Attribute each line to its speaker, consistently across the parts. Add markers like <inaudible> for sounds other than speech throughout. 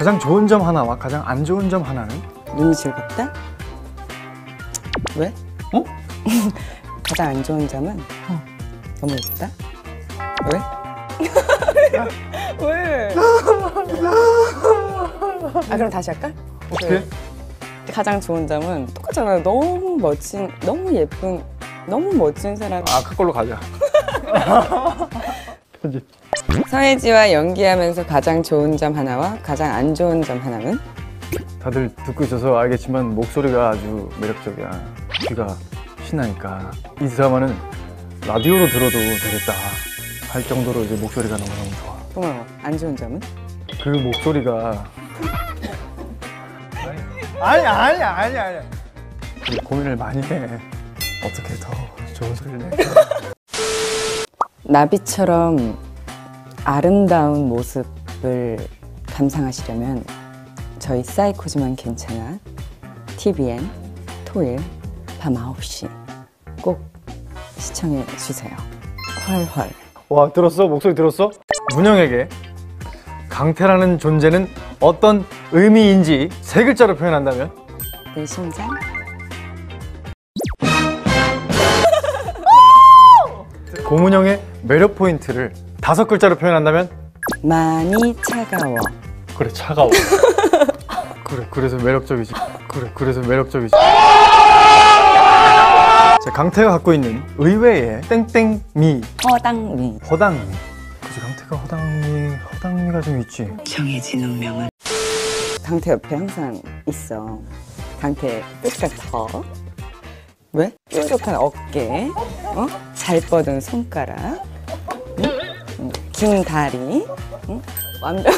Speaker 1: 가장 좋은 점 하나와 가장 안 좋은 점 하나는?
Speaker 2: 눈이 즐겁다? 왜?
Speaker 1: 어? <laughs>
Speaker 2: 가장 안 좋은 점은 너무 예쁘다? 왜? <laughs> 왜? 아 그럼 다시 할까?
Speaker 1: 어떻게?
Speaker 2: 가장 좋은 점은 똑같잖아요. 너무 멋진, 너무 예쁜, 너무 멋진 사람.
Speaker 1: 아 그 걸로 가자. <laughs>
Speaker 2: 서혜지와 연기하면서 가장 좋은 점 하나와 가장 안 좋은 점 하나는?
Speaker 1: 다들 듣고 있어서 알겠지만 목소리가 아주 매력적이야. 귀가 신나니까 이 드라마는 라디오로 들어도 되겠다 할 정도로 이제 목소리가 너무너무 좋아.
Speaker 2: 고마워. 안 좋은 점은?
Speaker 1: 그 목소리가 아니 아니 아니 아니 고민을 많이 해. 어떻게 더 좋은 소리를 내?
Speaker 2: 나비처럼 아름다운 모습을 감상하시려면 저희 사이코지만 괜찮아 TVN 토일 밤 9시 꼭 시청해 주세요. 헐헐.
Speaker 1: 와 들었어? 목소리 들었어? 문영에게 강태라는 존재는 어떤 의미인지 세 글자로 표현한다면?
Speaker 2: 내 심장
Speaker 1: 고문영의 매력 포인트를 다섯 글자로 표현한다면?
Speaker 2: 많이 차가워.
Speaker 1: 그래 차가워 <laughs> 그래 그래서 매력적이지 그래 그래서 매력적이지 자 강태가 갖고 있는 의외의 땡땡미
Speaker 2: 허당미.
Speaker 1: 허당미 그치 강태가 허당미 허당미가 좀 있지
Speaker 3: 정해진 운명은
Speaker 2: 강태 옆에 항상 있어. 강태 뾰족한 턱. 왜? 뾰족한 어깨. 어? 잘 뻗은 손가락. 응? 응. 긴 다리. 응? 완벽.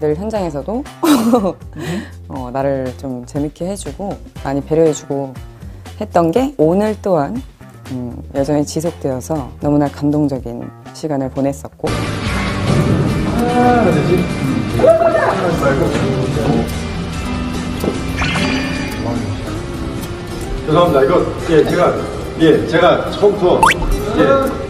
Speaker 2: 늘 현장에서도 <laughs> 어, 나를 좀 재밌게 해주고 많이 배려해주고 했던 게 오늘 또한 음, 여전히 지속되어서 너무나 감동적인 시간을 보냈었고
Speaker 1: 죄송합니다 이거 예 제가 예 제가 처음부터 예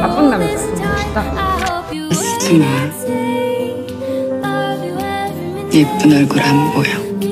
Speaker 2: 나쁜 남자.
Speaker 3: 예쁜 얼굴 안 보여